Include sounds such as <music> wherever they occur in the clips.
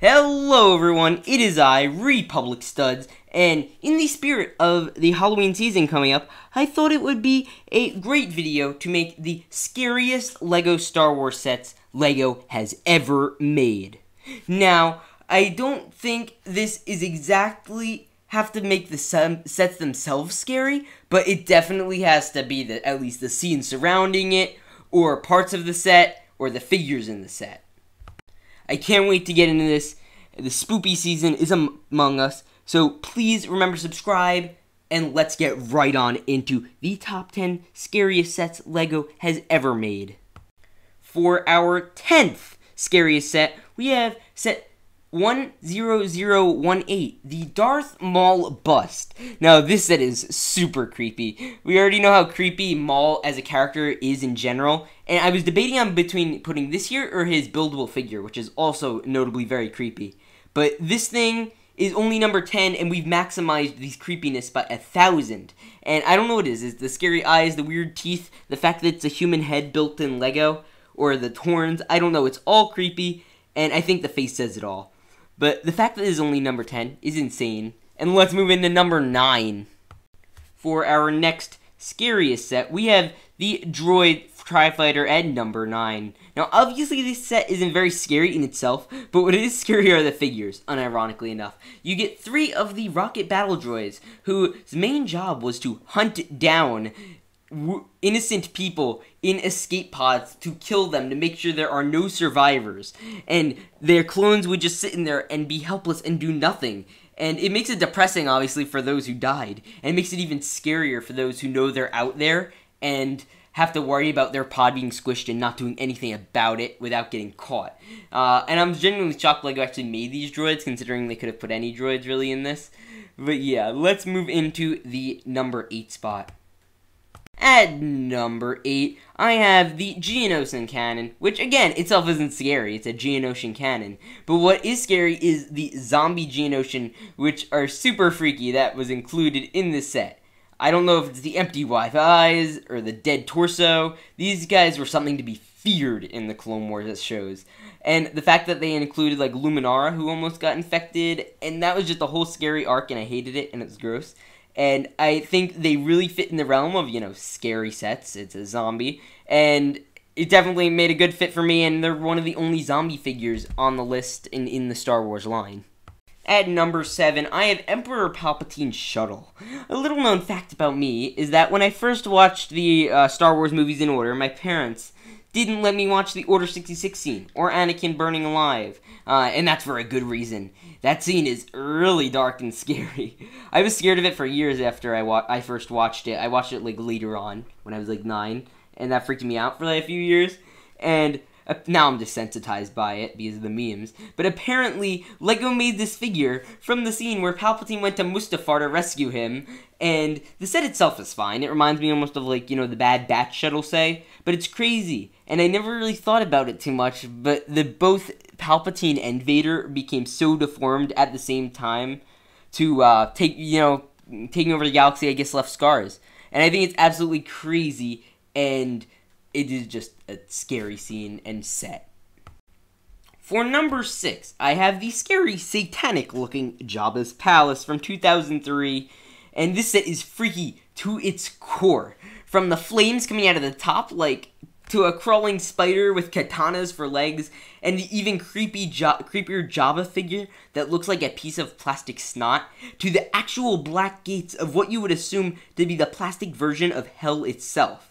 Hello everyone, it is I, Republic Studs, and in the spirit of the Halloween season coming up, I thought it would be a great video to make the scariest LEGO Star Wars sets LEGO has ever made. Now, I don't think this is exactly have to make the sets themselves scary, but it definitely has to be the, at least the scene surrounding it, or parts of the set, or the figures in the set. I can't wait to get into this. The spoopy season is among us, so please remember to subscribe and let's get right on into the top 10 scariest sets LEGO has ever made. For our 10th scariest set, we have set 10018, the Darth Maul bust. Now, this set is super creepy. We already know how creepy Maul as a character is in general, and I was debating on between putting this here or his buildable figure, which is also notably very creepy. But this thing is only number 10, and we've maximized these creepiness by a thousand. And I don't know what it is. Is the scary eyes, the weird teeth, the fact that it's a human head built in Lego, or the horns. I don't know. It's all creepy, and I think the face says it all. But the fact that it is only number 10 is insane. And let's move into number 9. For our next scariest set, we have the Droid Tri-Fighter at number 9. Now, obviously, this set isn't very scary in itself, but what is scary are the figures, unironically enough. You get three of the rocket battle droids, whose main job was to hunt down innocent people in escape pods to kill them to make sure there are no survivors and their clones would just sit in there and be helpless and do nothing and it makes it depressing obviously for those who died and it makes it even scarier for those who know they're out there and have to worry about their pod being squished and not doing anything about it without getting caught. Uh, and I'm genuinely shocked Lego actually made these droids, considering they could have put any droids really in this. But yeah, let's move into the number 8 spot. At number 8, I have the Geonosian cannon, which again, itself isn't scary, it's a Geonosian cannon. But what is scary is the zombie Geonosian, which are super freaky, that was included in this set. I don't know if it's the empty white eyes or the dead torso. These guys were something to be feared in the Clone Wars shows. And the fact that they included like Luminara, who almost got infected, and that was just a whole scary arc, and I hated it, and it was gross and I think they really fit in the realm of you know scary sets. It's a zombie, and it definitely made a good fit for me. And they're one of the only zombie figures on the list in in the Star Wars line. At number 7, I have Emperor Palpatine's shuttle. A little known fact about me is that when I first watched the uh, Star Wars movies in order, my parents didn't let me watch the Order 66 scene or Anakin burning alive. Uh, and that's for a good reason. That scene is really dark and scary. <laughs> I was scared of it for years after I wa- I first watched it. I watched it like later on when I was like 9 and that freaked me out for like a few years. And uh, now I'm desensitized by it because of the memes. But apparently, Lego made this figure from the scene where Palpatine went to Mustafar to rescue him, and the set itself is fine. It reminds me almost of like, you know, the Bad Batch shuttle say, but it's crazy. And I never really thought about it too much, but the both Palpatine and Vader became so deformed at the same time to uh, take, you know, taking over the galaxy, I guess left scars. And I think it's absolutely crazy and it is just a scary scene and set. For number 6, I have the scary satanic looking Jabba's Palace from 2003, and this set is freaky to its core. From the flames coming out of the top, like to a crawling spider with katanas for legs, and the even creepy jo- creepier Jabba figure that looks like a piece of plastic snot, to the actual black gates of what you would assume to be the plastic version of hell itself.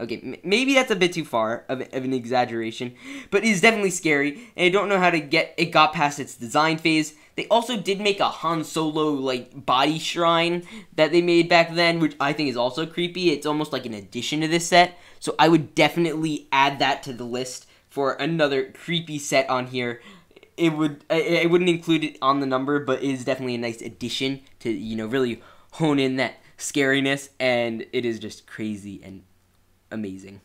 Okay, maybe that's a bit too far of, of an exaggeration, but it is definitely scary, and I don't know how to get it got past its design phase. They also did make a Han Solo like body shrine that they made back then, which I think is also creepy. It's almost like an addition to this set, so I would definitely add that to the list for another creepy set on here. It would I, wouldn't include it on the number, but it is definitely a nice addition to you know really hone in that scariness, and it is just crazy and amazing.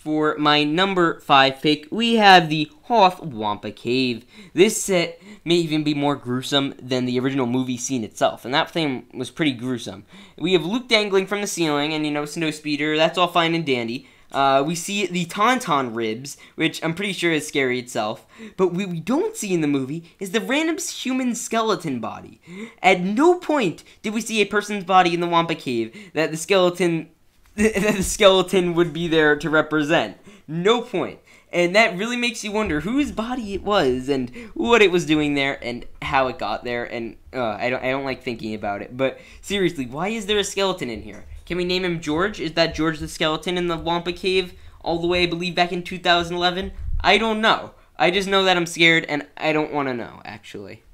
For my number 5 pick, we have the Hoth Wampa Cave. This set may even be more gruesome than the original movie scene itself, and that thing was pretty gruesome. We have Luke dangling from the ceiling, and you know, Snowspeeder, that's all fine and dandy. Uh, we see the Tauntaun ribs, which I'm pretty sure is scary itself. But what we don't see in the movie is the random human skeleton body. At no point did we see a person's body in the Wampa Cave that the skeleton <laughs> that the skeleton would be there to represent. No point. And that really makes you wonder whose body it was and what it was doing there and how it got there. And uh, I don't I don't like thinking about it. But seriously, why is there a skeleton in here? Can we name him George? Is that George the skeleton in the Wampa Cave all the way, I believe, back in 2011? I don't know. I just know that I'm scared and I don't want to know, actually.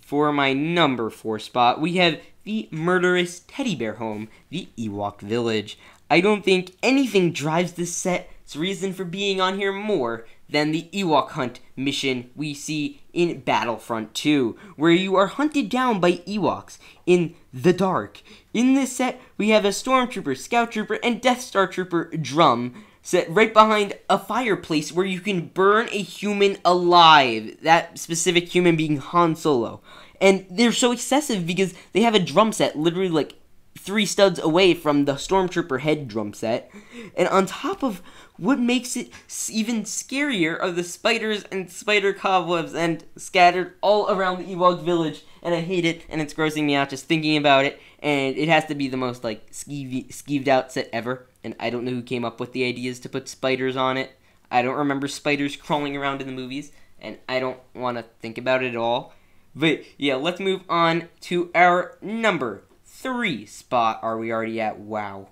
For my number four spot, we have the murderous teddy bear home, the Ewok Village. I don't think anything drives this set's reason for being on here more than the Ewok Hunt mission we see in Battlefront 2, where you are hunted down by Ewoks in the dark. In this set, we have a Stormtrooper, Scout Trooper, and Death Star Trooper drum set right behind a fireplace where you can burn a human alive. That specific human being Han Solo. And they're so excessive because they have a drum set literally like three studs away from the Stormtrooper head drum set. And on top of what makes it even scarier are the spiders and spider cobwebs and scattered all around the Ewok village. And I hate it, and it's grossing me out just thinking about it. And it has to be the most like skeevy, skeeved out set ever. And I don't know who came up with the ideas to put spiders on it. I don't remember spiders crawling around in the movies, and I don't want to think about it at all. But yeah, let's move on to our number three spot. Are we already at? Wow.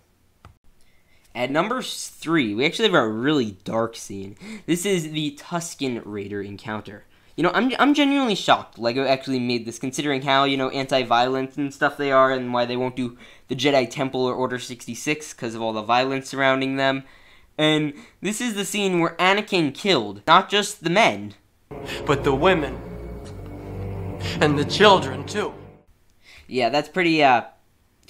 At number three, we actually have a really dark scene. This is the Tusken Raider encounter. You know, I'm, I'm genuinely shocked LEGO actually made this, considering how, you know, anti-violence and stuff they are, and why they won't do the Jedi Temple or Order 66 because of all the violence surrounding them. And this is the scene where Anakin killed not just the men, but the women and the children too. Yeah, that's pretty uh,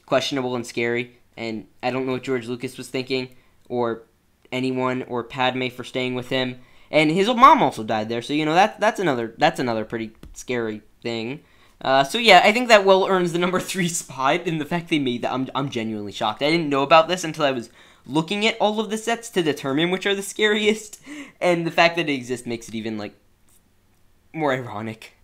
questionable and scary. And I don't know what George Lucas was thinking, or anyone, or Padme for staying with him. And his old mom also died there, so you know that that's another that's another pretty scary thing. Uh, so yeah, I think that well earns the number <laughs> three spot in the fact they made that. I'm I'm genuinely shocked. I didn't know about this until I was looking at all of the sets to determine which are the scariest, and the fact that it exists makes it even like more ironic.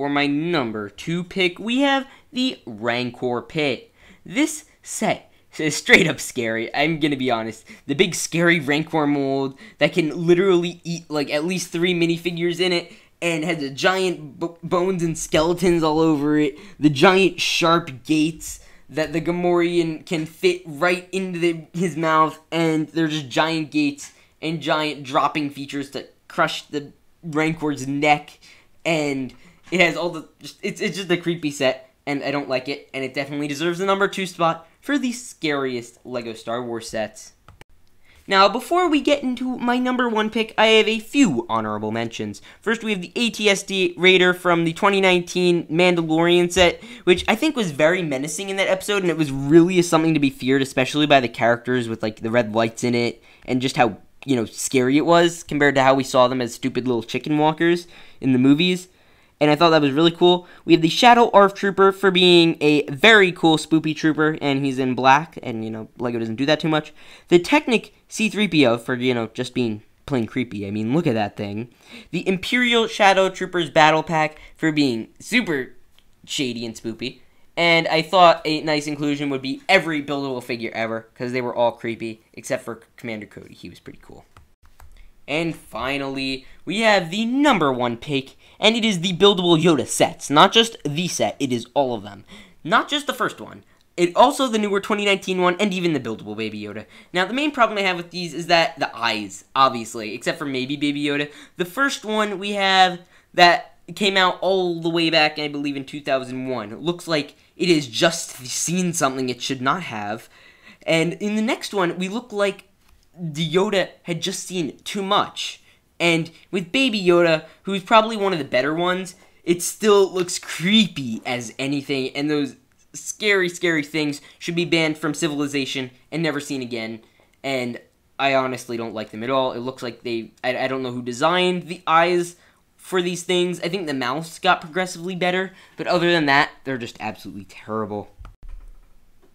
For my number two pick, we have the Rancor Pit. This set is straight up scary. I'm gonna be honest. The big scary Rancor mold that can literally eat like at least three minifigures in it and has the giant bones and skeletons all over it. The giant sharp gates that the Gamorrean can fit right into the, his mouth, and they're just giant gates and giant dropping features to crush the Rancor's neck and it has all the. It's it's just a creepy set, and I don't like it, and it definitely deserves the number two spot for the scariest Lego Star Wars sets. Now, before we get into my number one pick, I have a few honorable mentions. First, we have the AT-ST Raider from the 2019 Mandalorian set, which I think was very menacing in that episode, and it was really something to be feared, especially by the characters with like the red lights in it, and just how you know scary it was compared to how we saw them as stupid little chicken walkers in the movies and I thought that was really cool. We have the Shadow ARF Trooper for being a very cool spoopy trooper, and he's in black, and, you know, LEGO doesn't do that too much. The Technic C-3PO for, you know, just being plain creepy. I mean, look at that thing. The Imperial Shadow Troopers Battle Pack for being super shady and spoopy. And I thought a nice inclusion would be every buildable figure ever, because they were all creepy, except for Commander Cody. He was pretty cool. And finally, we have the number one pick, and it is the buildable Yoda sets. Not just the set, it is all of them. Not just the first one. It also the newer 2019 one, and even the buildable Baby Yoda. Now, the main problem I have with these is that the eyes, obviously, except for maybe Baby Yoda. The first one we have that came out all the way back, I believe, in 2001. It looks like it has just seen something it should not have. And in the next one, we look like the Yoda had just seen too much. And with Baby Yoda, who's probably one of the better ones, it still looks creepy as anything, and those scary, scary things should be banned from civilization and never seen again. And I honestly don't like them at all. It looks like they. I, I don't know who designed the eyes for these things. I think the mouths got progressively better, but other than that, they're just absolutely terrible.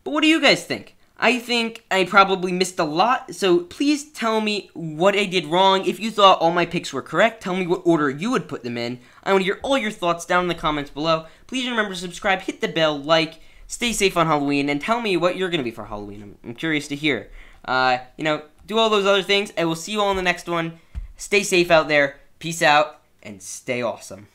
But what do you guys think? I think I probably missed a lot, so please tell me what I did wrong. If you thought all my picks were correct, tell me what order you would put them in. I want to hear all your thoughts down in the comments below. Please remember to subscribe, hit the bell, like, stay safe on Halloween, and tell me what you're going to be for Halloween. I'm, I'm curious to hear. Uh, you know, do all those other things. I will see you all in the next one. Stay safe out there. Peace out, and stay awesome.